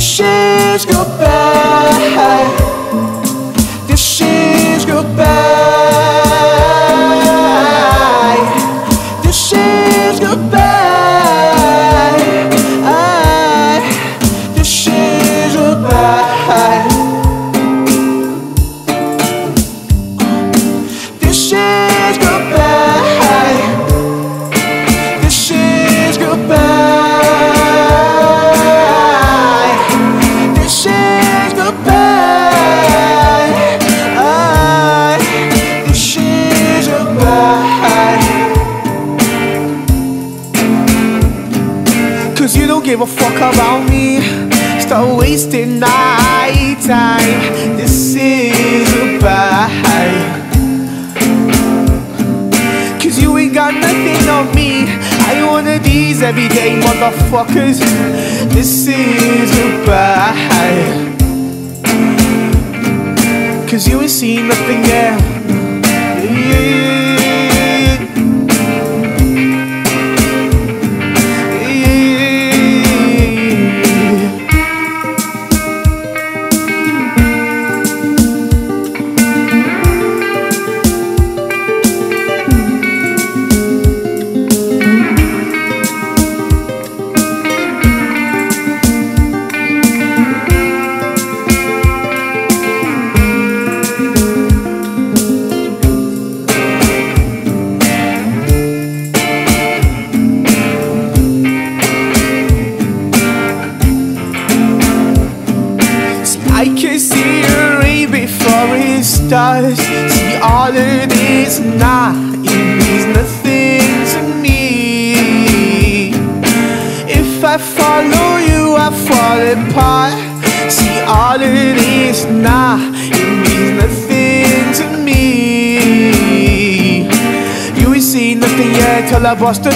This is give a fuck about me. Stop wasting my time. This is goodbye. Cause you ain't got nothing on me. I one of these everyday motherfuckers. This is goodbye. Cause you ain't seen nothing yet. I can see the rain before it starts. See, all of this now, it means nothing to me. If I follow you, I fall apart. See, all of this now, till I bust a.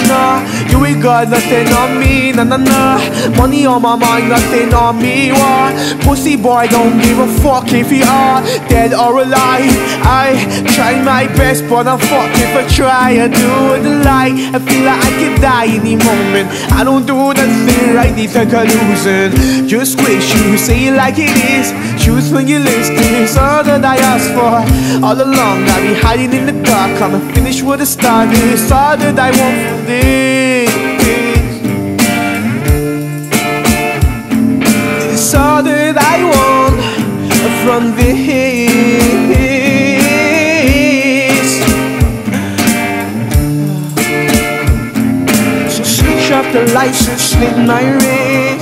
You ain't got nothing on me, nah nah nah. Money on my mind, nothing on me. What? Pussy boy, don't give a fuck if you are dead or alive. I try my best, but I'm fucked if I try. I do the lie. I feel like I could die any moment. I don't do nothing right, need to losing. Just wish you say it like it is. Choose when you listen. It's all that I asked for. All along, I've been hiding in the dark. I'ma finish what I started. It's all that I want from this. It's all that I want from this. So switch off the lights and slit my wrist.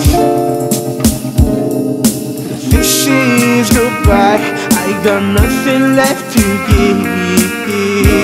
she's goodbye. I got nothing left to give.